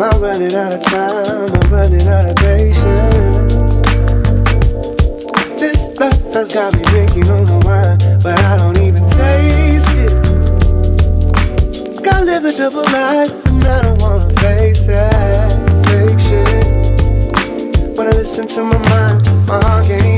I'm running out of time, I'm running out of patience. This life has got me drinking on the wine, but I don't even taste it. Gotta live a double life, and I don't wanna face it. fake shit. When I listen to my mind, my heart can't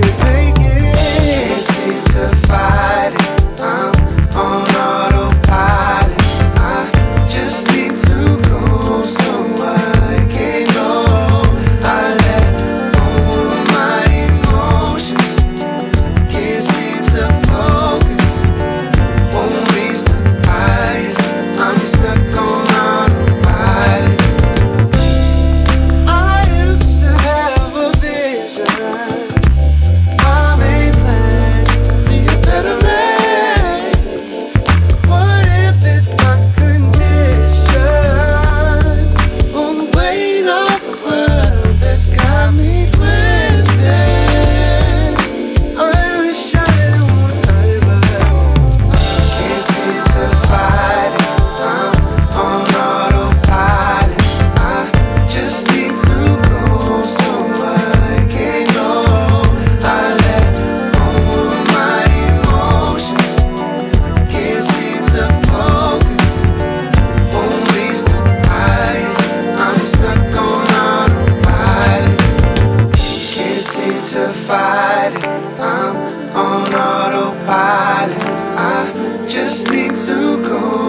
fighting. I'm on autopilot. I just need to go.